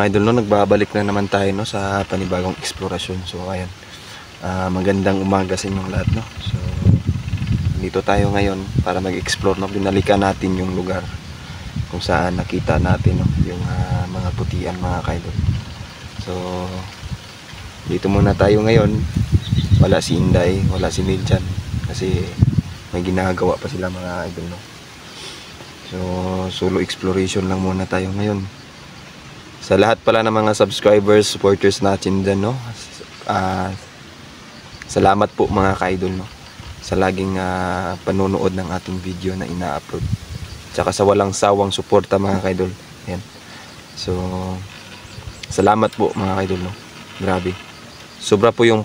mga idol no, nagbabalik na naman tayo no sa panibagong eksplorasyon. So ayan. Ah, magandang umaga sa inyong lahat no. So dito tayo ngayon para mag-explore no. Binalikan natin yung lugar kung saan nakita natin no yung ah, mga putian mga kaidol. So dito muna tayo ngayon. Wala si Inday, wala si Miljan kasi may ginagawa pa sila mga idol no. So solo exploration lang muna tayo ngayon sa lahat pala ng mga subscribers, supporters natin dyan, no? Ah, salamat po mga ka-idol, no? Sa laging ah, panonood ng ating video na ina-upload. Tsaka sa walang sawang suporta mga ka-idol. Yan. So, salamat po mga ka-idol, no? Grabe. Sobra po yung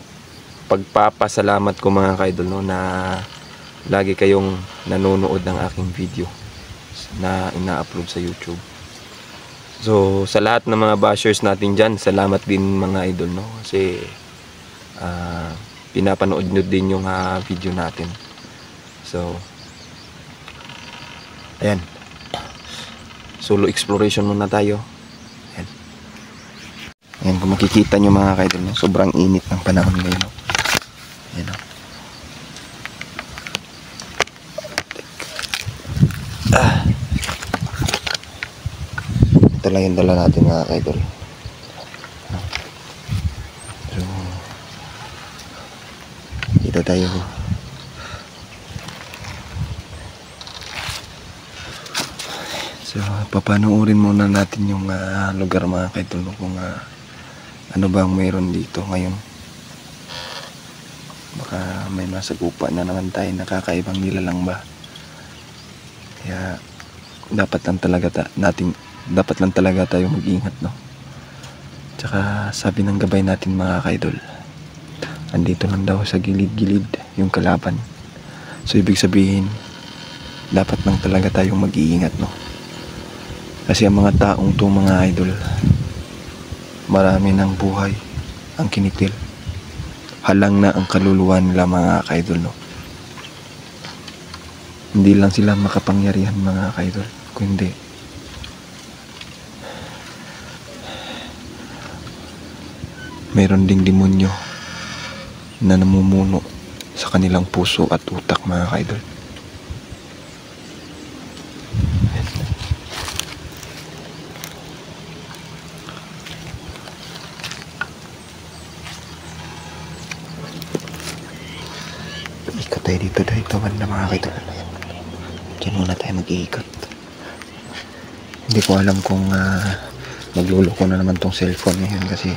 pagpapasalamat ko mga ka-idol, no? Na lagi kayong nanonood ng aking video na ina-upload sa YouTube. So, sa lahat ng mga bashers natin dyan, salamat din mga idol, no? Kasi, ah, pinapanood nyo din yung ah, video natin. So, ayan. Solo exploration muna tayo. Ayan. Ayan, kung makikita nyo mga kaidol, no? sobrang init ng panahon ngayon. No? Ayan, no? Lang yung dala natin mga kaidol. So, dito tayo. So, papanoorin muna natin yung ah, lugar mga kaidol kung ah, ano bang mayroon dito ngayon. Baka may masagupa na naman tayo nakakaibang nilalang ba. Kaya dapat lang talaga ta- natin dapat lang talaga tayo mag-ingat no. Tsaka sabi ng gabay natin mga kaidol. Andito lang daw sa gilid-gilid yung kalaban. So ibig sabihin dapat lang talaga tayong mag-iingat no. Kasi ang mga taong to mga idol marami ng buhay ang kinitil. Halang na ang kaluluwa nila mga kaidol no. Hindi lang sila makapangyarihan mga kaidol, kundi mayroon ding demonyo na namumuno sa kanilang puso at utak mga kaidol. Ikot tayo dito dahil tawan na mga kaidol. Diyan muna tayo mag-iikot. Hindi ko alam kung uh, magluloko na naman tong cellphone ngayon kasi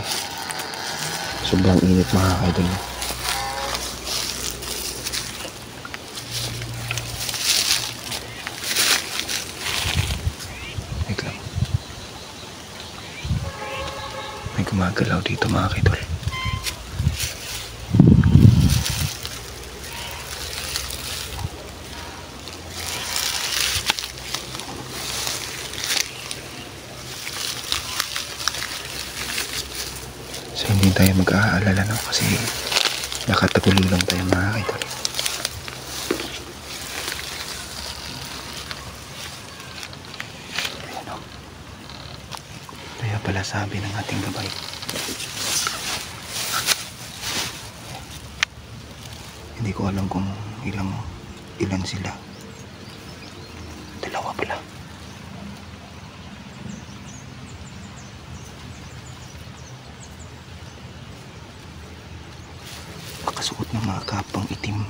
sobrang init mga lang. May gumagalaw dito mga kaidol. So hindi tayo mag-aalala no kasi nakatagulo lang tayo mga kaidol. Ayan, o. Kaya pala sabi ng ating gabay. Hindi ko alam kung ilang ilan sila. Dalawa pala. Nakasuot ng mga kapang itim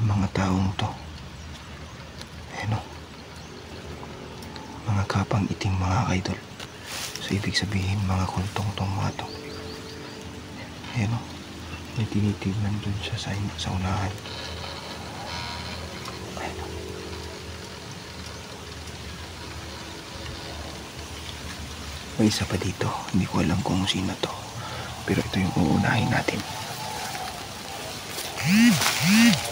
ng mga taong to. Ayan o. Mga kapang idol. So ibig sabihin mga kuntong tong mga to. Ayan o. May tinitignan dun siya sa, sa unahan. May isa pa dito. Hindi ko alam kung sino to. Pero ito yung uunahin natin. mga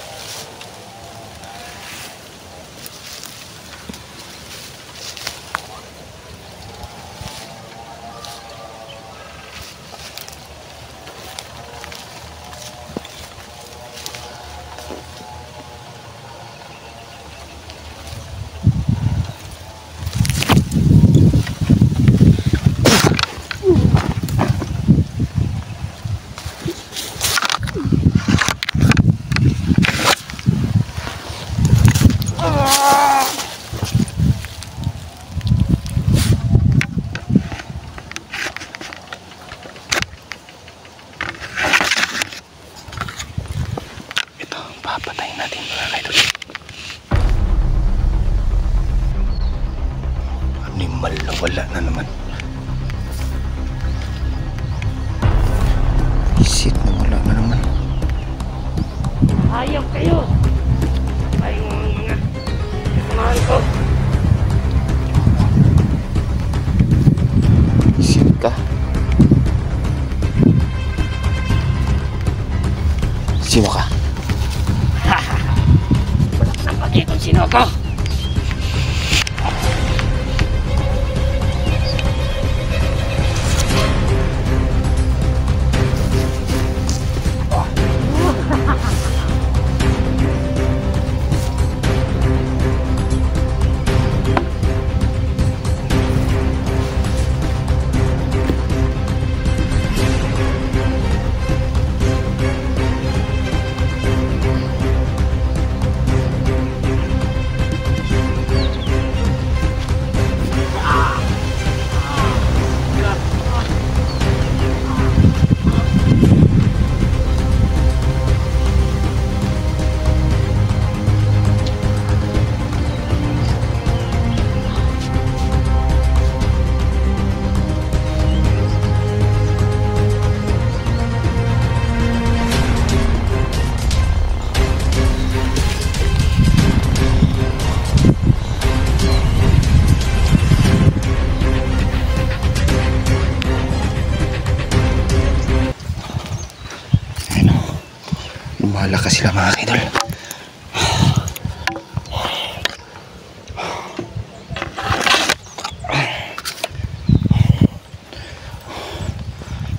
ka. Sino ka? Wala ka nang pake kung sino ko. Ka mga idol.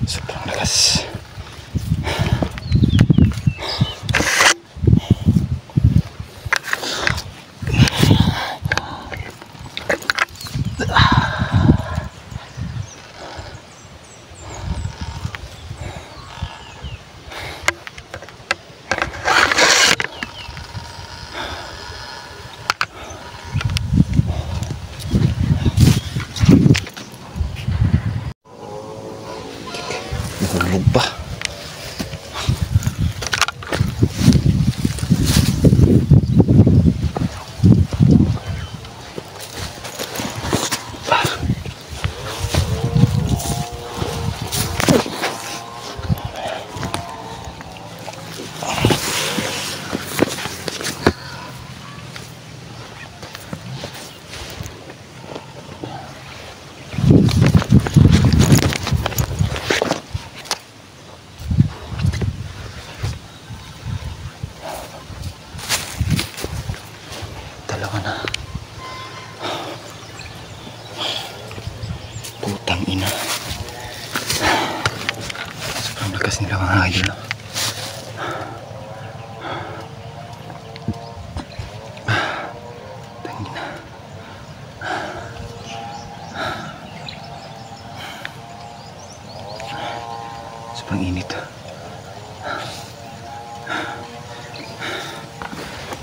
Sobrang lakas. Nahulog pa. Dalawa na. Putang ina. Sobrang lakas nila mga idol. ah. Tangina. Sobrang init.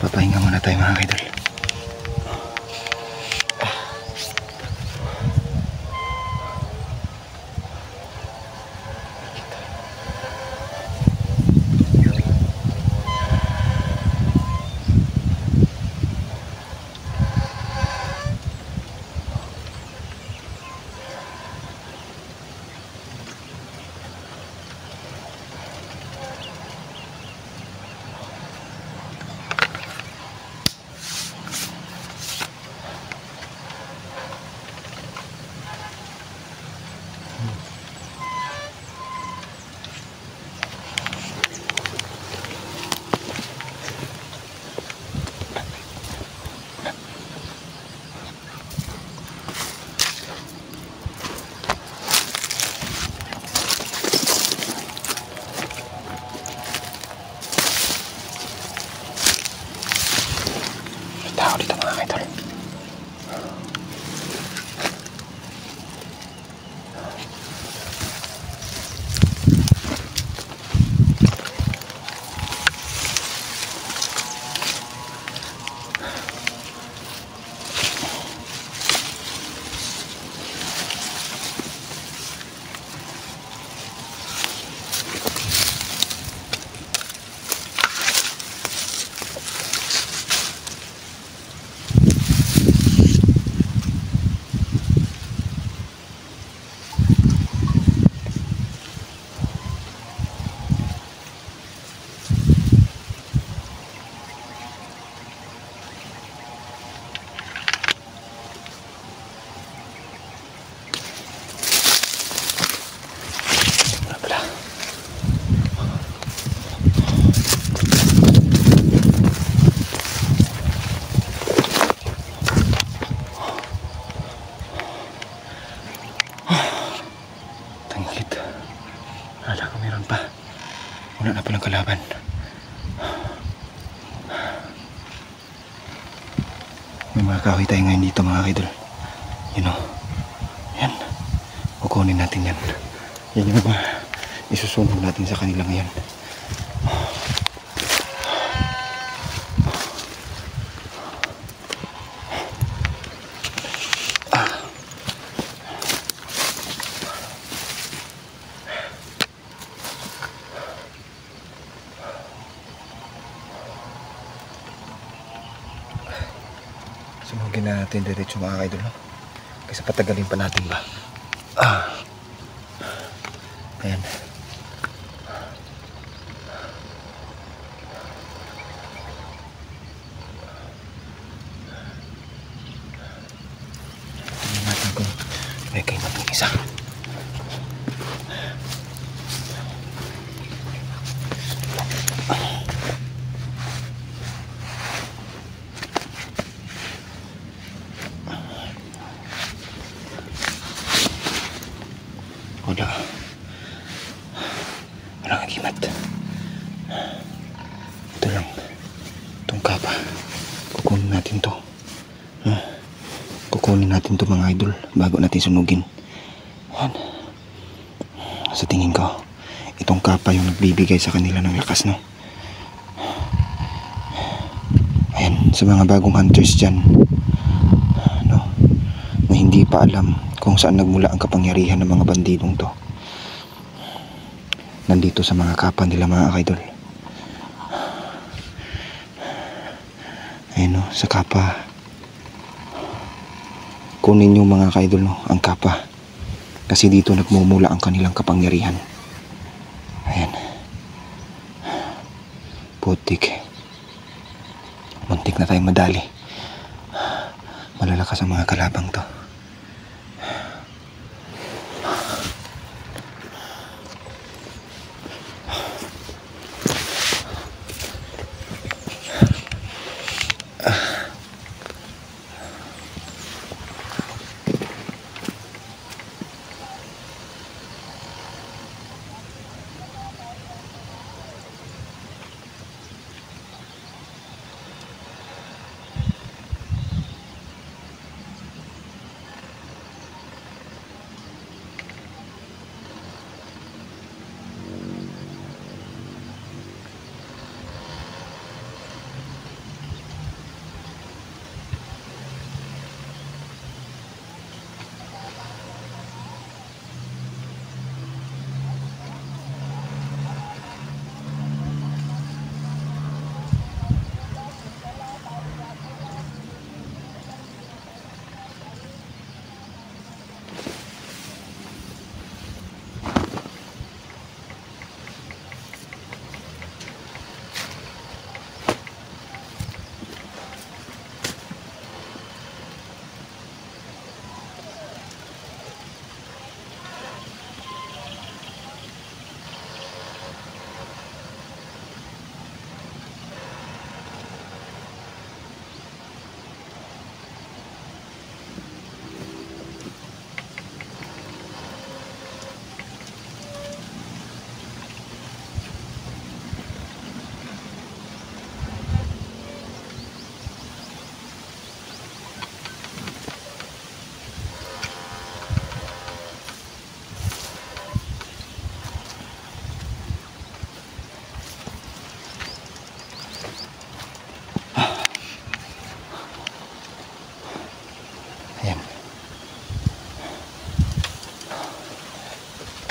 Papahinga muna tayo mga idol. Kahoy tayo ngayon dito mga idol. You know. Yan. Kukunin natin yan. Yan yung mga isusunog natin sa kanila ngayon. Sunugin na natin diretso mga idol. No? Kasi patagalin pa natin ba? Ah. Ayan. Tingnan natin kung may kayo na itong isa. Wala. Walang agimat. Ito lang. Itong kapa. Kukunin natin to. Ha? Kukunin natin to mga idol bago natin sunugin. Yan. Sa tingin ko, itong kapa yung nagbibigay sa kanila ng lakas, no? Ayan, sa mga bagong hunters dyan, no? Na hindi pa alam kung saan nagmula ang kapangyarihan ng mga bandidong to. Nandito sa mga kapa nila mga idol. Ayun no, sa kapa. Kunin yung mga kaidol no, ang kapa. Kasi dito nagmumula ang kanilang kapangyarihan. Ayan. Putik. Muntik na tayong madali. Malalakas ang mga kalabang to.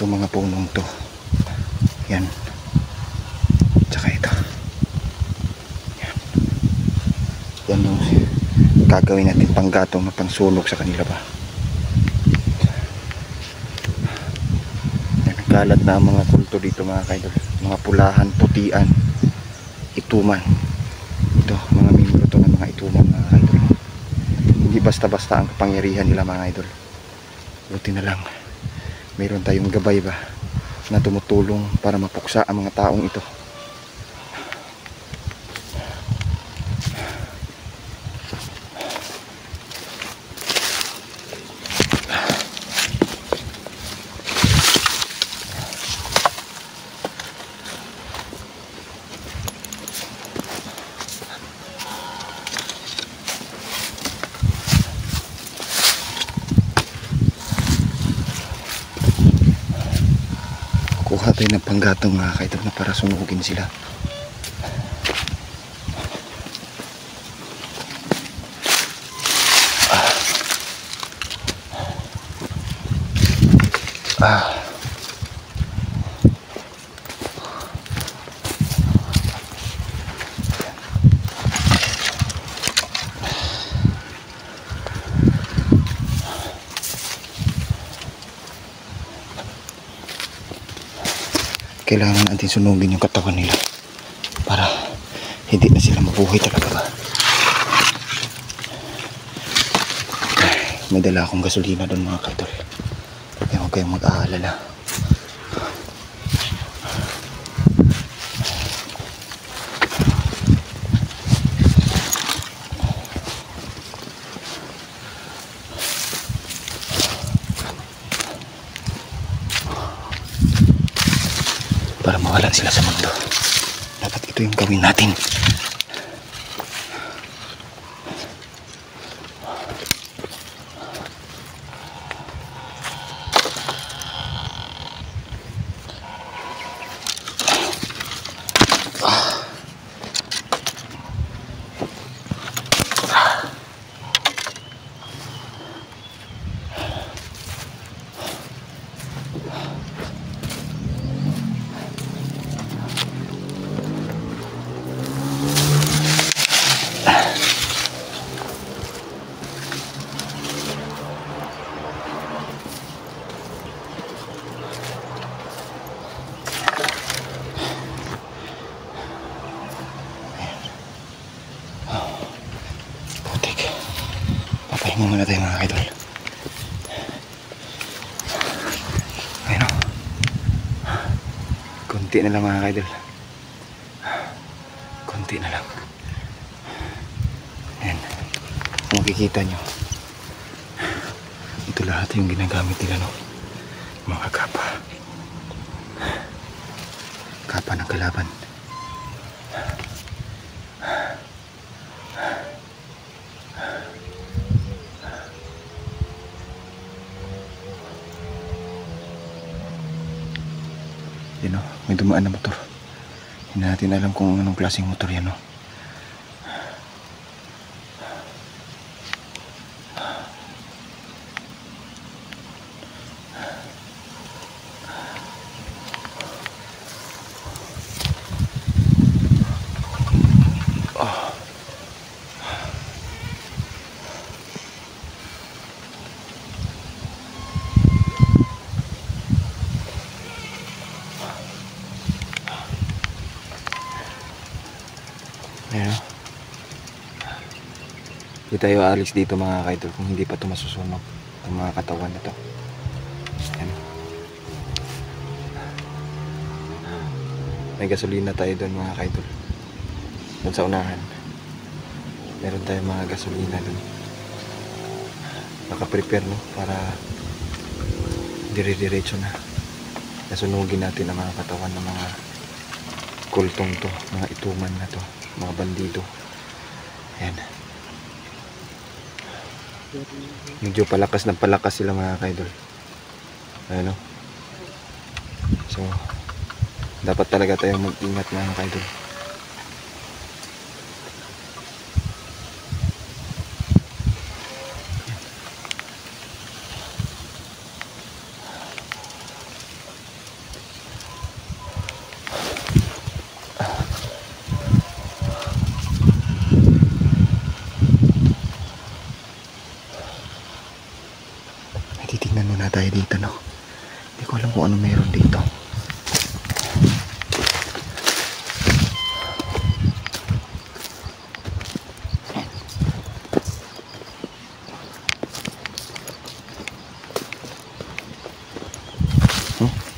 Ito mga punong to. Yan. Tsaka ito. Yan. Yan yung gagawin natin panggatong na pangsunog sa kanila ba. Yan, kalat na mga kulto dito mga kaidol. Mga pulahan, putian, ituman. Ito, mga membro to ng mga ituman mga kaidol hindi basta-basta ang kapangyarihan nila mga idol buti na lang mayroon tayong gabay ba na tumutulong para mapuksa ang mga taong ito ng panggatong mga kaidol na para sunugin sila. Kailangan natin sunugin yung katawan nila para hindi na sila mabuhay talaga ba. May dala akong gasolina doon mga kaidol. Huwag kayong mag-aalala. Mawala sila sa mundo. Dapat ito yung gawin natin. Putik. Tayo mga idol. Ayun o. Kunti na lang mga idol. Kunti na lang. Ayan. Makikita nyo. Ito lahat yung ginagamit nila no. Mga kapa. Kapa ng kalaban. Yun o, may dumaan na motor. Hindi natin alam kung anong klaseng motor yan o. Ayan o. Hindi tayo aalis dito mga kaidol kung hindi pa ito masusunog. Ang mga katawan na to. Ayan. May gasolina tayo doon mga kaidol. Doon sa unahan. Meron tayong mga gasolina doon. Nakaprepare no para dire-diretso na. Nasunugin natin ang mga katawan ng mga kultong to, mga ituman na to, mga bandido. Ayan. Medyo palakas ng palakas sila mga kaidol. Ayan o. So, dapat talaga tayong mag-ingat mga kaidol. May titignan muna tayo dito, no? Hindi ko alam kung ano meron dito. Hmm?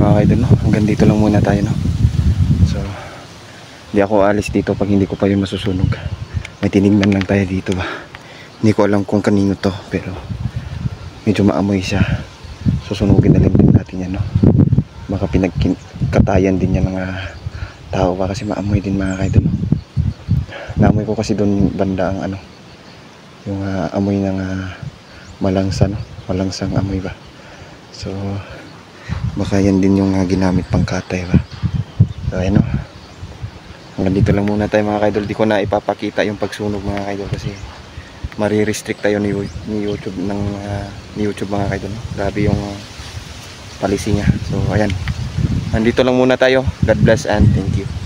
mga idol no hanggang dito lang muna tayo no? So hindi ako alis dito pag hindi ko pa yun masusunog. May tinignan lang tayo dito ba hindi ko alam kung kanino to pero medyo maamoy siya. Susunugin na lang din natin yan no? Baka pinagkatayan din yan ng mga tao. Ba kasi maamoy din mga kaidol no? naamoy ko kasi doon banda ang ano yung ah, amoy ng ah, malangsa no? Malangsang amoy ba? So baka yan din yung ah, ginamit pang katay ba? So ayun no? Hanggang dito lang muna tayo mga kaidol. Di ko na ipapakita yung pagsunog mga kaidol kasi marirestrict tayo ni, ni YouTube ng ah, ni YouTube mga kaidol grabe yung ah, policy niya. So ayan. Nandito lang muna tayo. God bless and thank you